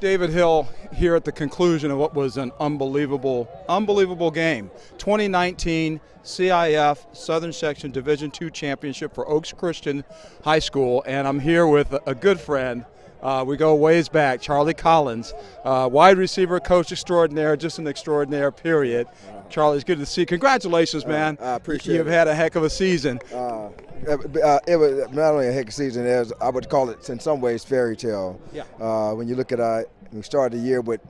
David Hill here at the conclusion of what was an unbelievable, unbelievable game. 2019 CIF Southern Section Division II Championship for Oaks Christian High School, and I'm here with a good friend. Uh, we go ways back, Charlie Collins, uh, wide receiver, coach extraordinaire, just an extraordinaire. Period. Charlie, it's good to see. you. Congratulations, man! I appreciate You've it. had a heck of a season. Uh, uh, it was not only a heck of a season, it was, I would call it in some ways fairy tale. Yeah. Uh, when you look at uh, we started the year with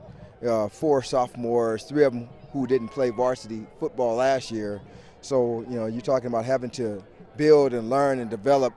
uh, four sophomores, three of them who didn't play varsity football last year. So you know you're talking about having to build and learn and develop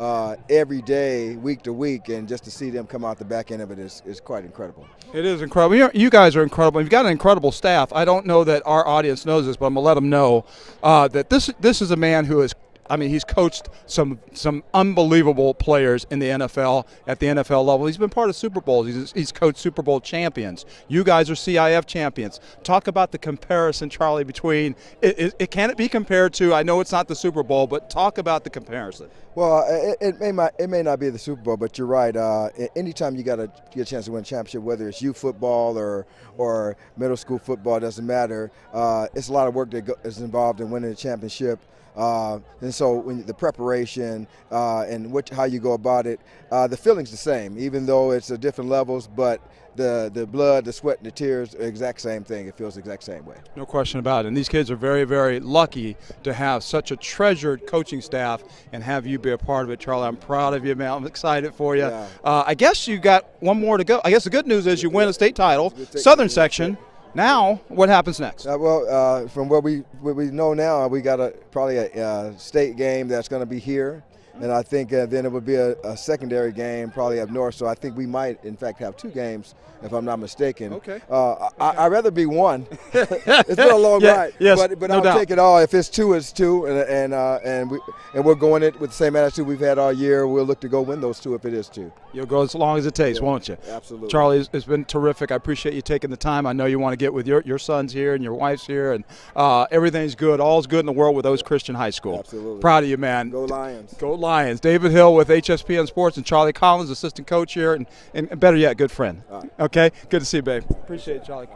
uh, every day, week to week, and just to see them come out the back end of it is, is quite incredible. It is incredible. You're, you guys are incredible. You've got an incredible staff. I don't know that our audience knows this, but I'm gonna let them know uh, that this this is a man who is. I mean, he's coached some some unbelievable players in the NFL at the NFL level. He's been part of Super Bowls. He's, he's coached Super Bowl champions. You guys are CIF champions. Talk about the comparison, Charlie, between it, it, it can it be compared to? I know it's not the Super Bowl, but talk about the comparison. Well, it, it may not, it may not be the Super Bowl, but you're right. Uh, anytime you got a get a chance to win a championship, whether it's youth football or or middle school football, doesn't matter. Uh, it's a lot of work that go, is involved in winning a championship. Uh, and so when the preparation uh, and which, how you go about it, uh, the feeling's the same, even though it's at different levels. But the the blood, the sweat, and the tears, exact same thing. It feels the exact same way. No question about it. And these kids are very, very lucky to have such a treasured coaching staff and have you be a part of it, Charlie. I'm proud of you, man. I'm excited for you. Yeah. Uh, I guess you got one more to go. I guess the good news is you win a state title, Southern section. Now, what happens next? Uh, well, uh, from what we what we know now, we got a probably a, uh state game that's going to be here, and I think uh, then it would be a, a secondary game probably up north. So I think we might, in fact, have two games, if I'm not mistaken. Okay. Uh, I, I'd rather be one. it's been a long Yeah, ride, yes, but but no I'll doubt. take it all. If it's two, it's two, and and uh, and we and we're going it with the same attitude we've had all year. We'll look to go win those two if it is two. You'll go as long as it takes, won't you? Absolutely. Charlie, it's- been terrific. I appreciate you taking the time. I know you want to get with your, your sons here and your wife's here, and uh, everything's good. All's good in the world with Oaks Christian High School. Absolutely. Proud of you, man. Go Lions. Go Lions. David Hill with HSPN Sports and Charlie Collins, assistant coach here, and, and better yet, good friend. Okay? Good to see you, babe. Appreciate it, Charlie.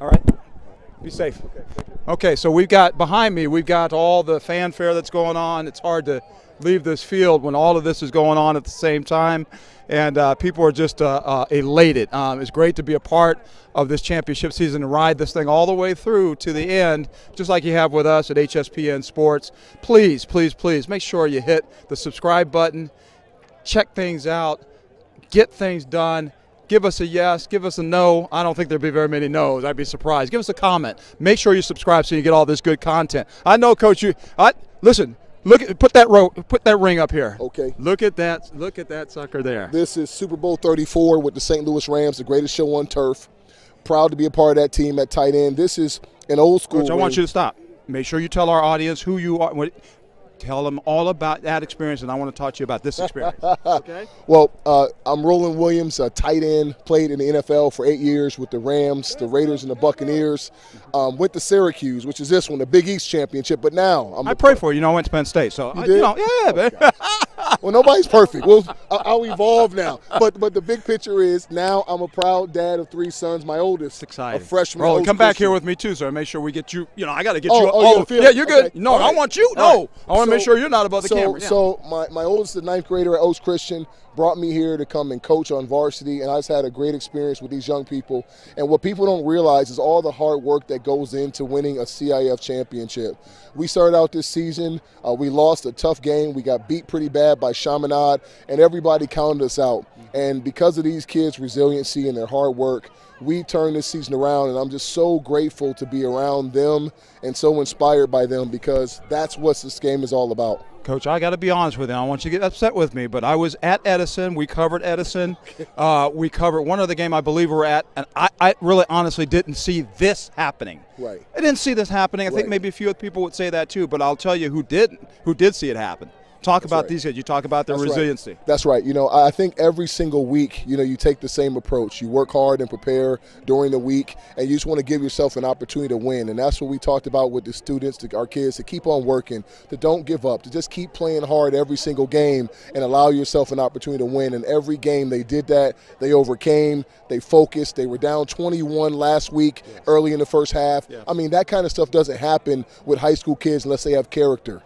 All right. Be safe. Okay, so we've got behind me, we've got all the fanfare that's going on. It's hard to leave this field when all of this is going on at the same time. And uh, people are just uh, uh, elated. Um, it's great to be a part of this championship season and ride this thing all the way through to the end, just like you have with us at HSPN Sports. Please, please, please make sure you hit the subscribe button, check things out, get things done. Give us a yes, give us a no. I don't think there'd be very many no's. I'd be surprised. Give us a comment. Make sure you subscribe so you get all this good content. I know, Coach. You, I listen. Look at put that row, put that ring up here. Okay. Look at that. Look at that sucker there. This is Super Bowl 34 with the St. Louis Rams, the greatest show on turf. Proud to be a part of that team at tight end. This is an old school. Coach, I want you to stop. Make sure you tell our audience who you are. What, tell them all about that experience, and I want to talk to you about this experience. okay. Well, uh, I'm Roland Williams, a tight end, played in the NFL for eight years with the Rams, the Raiders, and the Buccaneers. Um, went to Syracuse, which is this one, the Big East championship. But now I'm I pray for you. You know, I went to Penn State, so I, you know, yeah, man. well, nobody's perfect. We'll, I'll evolve now. But but the big picture is now I'm a proud dad of three sons. My oldest, exciting. a freshman. Oaks come back here with me too, so I make sure we get you. You know, I got to get Oh, you. oh, you all- on the field? yeah, oh, you're good. Okay. No, All I want you. All No, right. I want to make sure you're not above the so, camera. Yeah. So my, my oldest, the ninth grader at Oaks Christian, brought me here to come and coach on varsity, and I just had a great experience with these young people. And what people don't realize is all the hard work that goes into winning a CIF championship. We started out this season, uh, we lost a tough game. We got beat pretty bad by Chaminade, and everybody counted us out. And because of these kids' resiliency and their hard work, we turned this season around, and I'm just so grateful to be around them and so inspired by them because that's what this game is all about. Coach, I got to be honest with you. I don't want you to get upset with me, but I was at Edison. We covered Edison. Uh, we covered one other game I believe we were at, and I, I really honestly didn't see this happening. Right. I didn't see this happening. I think maybe a few other people would say that too, but I'll tell you who didn't, who did see it happen. Talk about right. these kids. You talk about their That's right. resiliency. That's right. You know, I think every single week, you know, you take the same approach. You work hard and prepare during the week, and you just want to give yourself an opportunity to win. And that's what we talked about with the students, to our kids, to keep on working, to don't give up, to just keep playing hard every single game and allow yourself an opportunity to win. And every game they did that. They overcame. They focused. They were down 21 last week, early in the first half. I mean, that kind of stuff doesn't happen with high school kids unless they have character.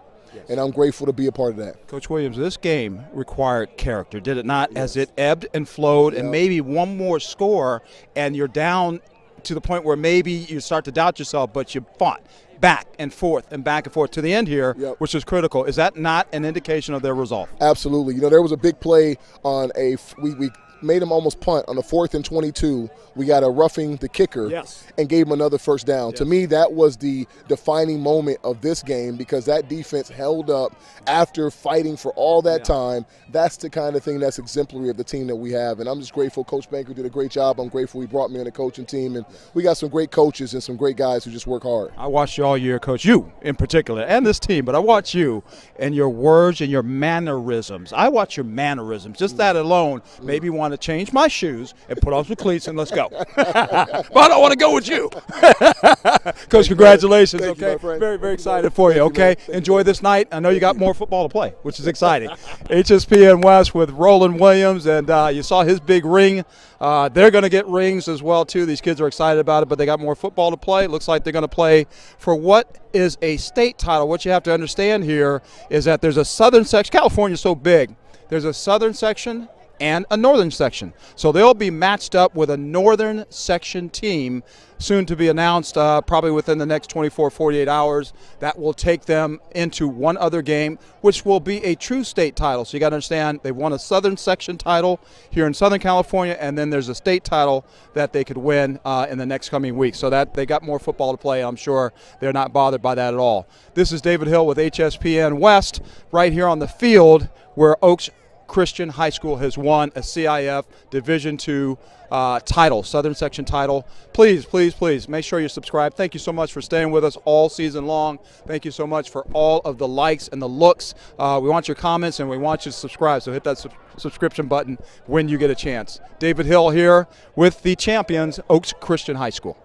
And I'm grateful to be a part of that. Coach Williams, this game required character, did it not? As it ebbed and flowed, and maybe one more score, and you're down to the point where maybe you start to doubt yourself, but you fought back and forth and back and forth to the end here, Yep. which is critical. Is that not an indication of their resolve? Absolutely. You know, there was a big play on a we, we made him almost punt on the fourth and 22. We got a roughing the kicker Yes. and gave him another first down. To me, that was the defining moment of this game because that defense held up after fighting for all that time. That's the kind of thing that's exemplary of the team that we have. And I'm just grateful. Coach Banker did a great job. I'm grateful he brought me on the coaching team. And we got some great coaches and some great guys who just work hard. I watched you all year, Coach. You in particular, and this team, but I watch you and your words and your mannerisms. I watch your mannerisms. Just that alone mm. made me want to change my shoes and put on some cleats and let's go. but I don't want to go with you. Coach, congratulations. Thank okay, very very excited for you. Thank you, Okay, enjoy this night. I know you got more football to play, which is exciting. HSPN West with Roland Williams, and uh, you saw his big ring. Uh, they're going to get rings as well too. These kids are excited about it, but they got more football to play. Looks like they're going to play for what is a state title. What you have to understand here is that there's a southern section. California's so big. There's a southern section and a northern section. So they'll be matched up with a northern section team soon to be announced, uh, probably within the next 24, 48 hours. That will take them into one other game, which will be a true state title. So you got to understand they won a southern section title here in Southern California, and then there's a state title that they could win uh, in the next coming weeks. So that they got more football to play. I'm sure they're not bothered by that at all. This is David Hill with HSPN West, right here on the field where Oaks Christian High School has won a CIF Division II uh, title, Southern Section title. Please, please, please make sure you subscribe. Thank you so much for staying with us all season long. Thank you so much for all of the likes and the looks. Uh, we want your comments and we want you to subscribe. So hit that sub- subscription button when you get a chance. David Hill here with the champions, Oaks Christian High School.